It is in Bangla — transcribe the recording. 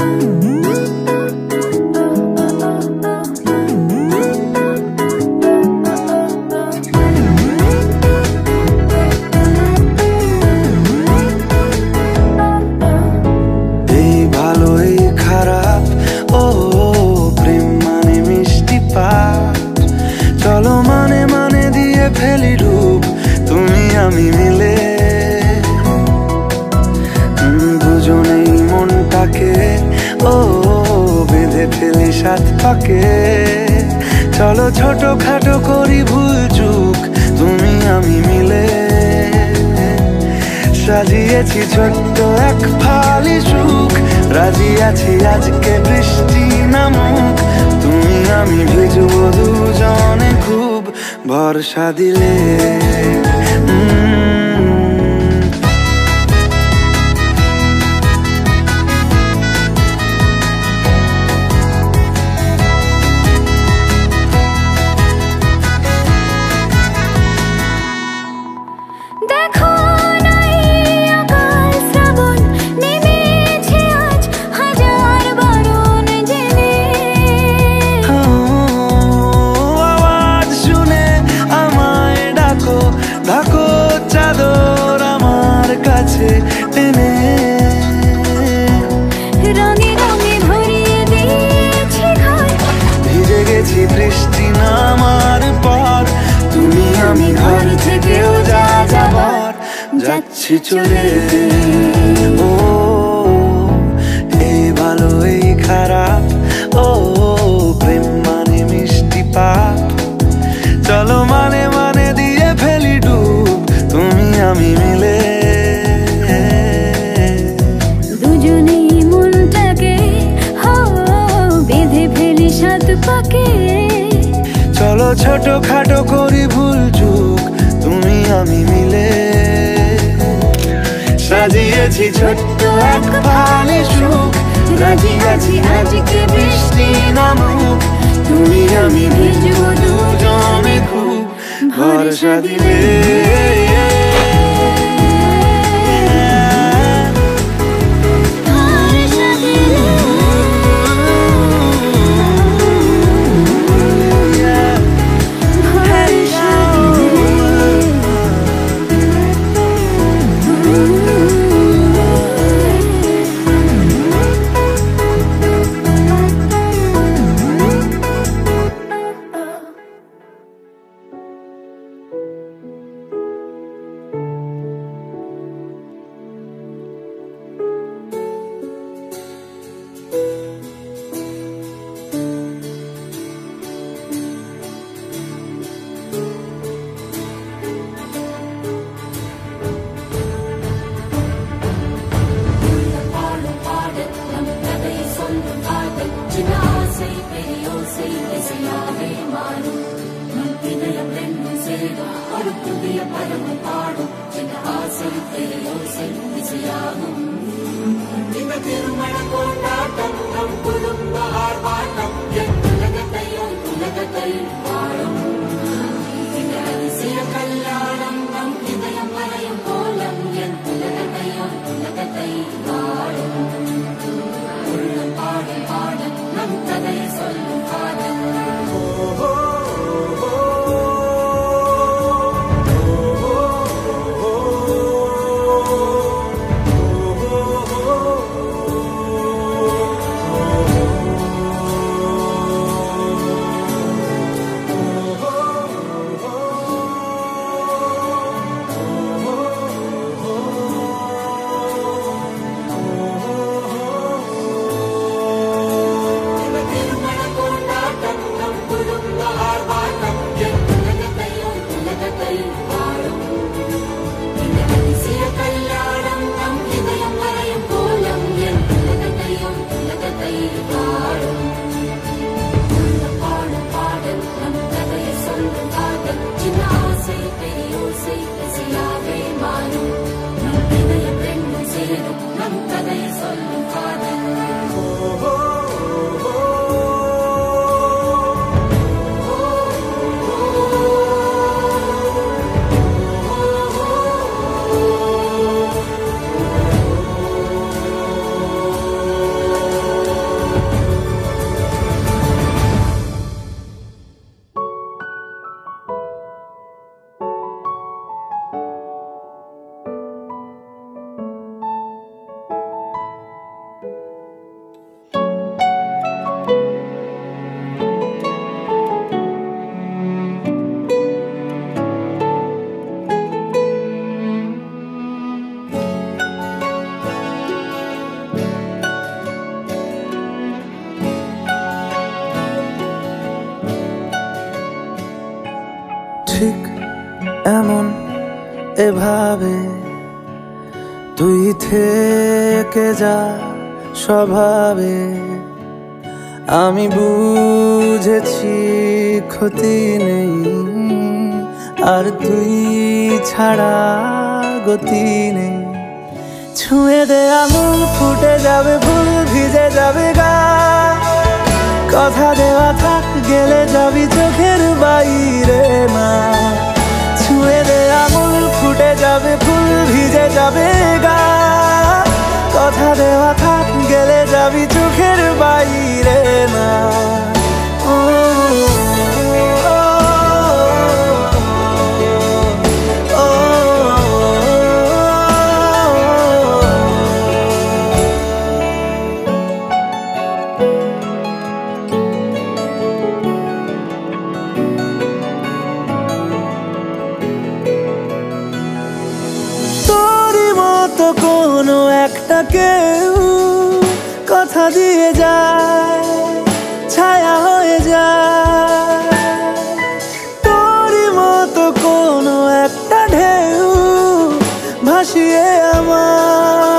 এই বেঁধে সাত পাকে চলো ছোট খাটো করি ভুল চুক, তুমি, আমি মিলে। সাজিয়েছি ছোট্ট এক ফালি সুখ, রাজি আছি আজকে বৃষ্টি নামুক। তুমি, আমি ভিজবো দুজনে খুব, ভরসা দিলে। কাছে টেনে ভিজে গেছি পর। তুমি আমি ঘর থেকেও যা যাচ্ছি চলে। ও, এই ভালো, এই খারাপ। ও, প্রেম মানে মিষ্টি পাপ। চলো মানে মানে দিয়ে ফেলি ডুব। তুমি আমি মিলে ছোট খাটো করি ভুল চুক তুমি আমি মিলে। সাজিয়েছি ছোট্ট এক ভালে সুখ রাজি আছি আজকে বৃষ্টি নামুক। তুমি আমি ভিজবো দুজনে খুব ভরসা দিলে। திருயோசை இசையாகும் இந்த திருமண கொண்டாட்டம் பாடும் பாடல் நம் கதையை சொல்லும் காதல் சின்ன ஆசை பெரிய ஓசை ঠিক এমন এভাবে তুই থেকে যা স্বভাবে। আমি বুঝেছি ক্ষতি নেই, আর তুই ছাড়া গতি নেই। ছুঁয়ে দে আঙুল, ফুটে যাবে ফুল ভিজে যাবে গা। কথা দেওয়া থাক গেলে যাবি চোখের বাইরে মা। ছুঁয়ে দে আঙুল, ফুটে যাবে ফুল, ভিজে যাবে গা। কথা দেওয়া থাক, গেলে যাবি চোখের বাইরে না তো কোনো একটা কেউ কথা দিয়ে যায়, ছায়া হয়ে যায়। তোরই মতো কোনো একটা ঢেউ ভাসিয়ে আমার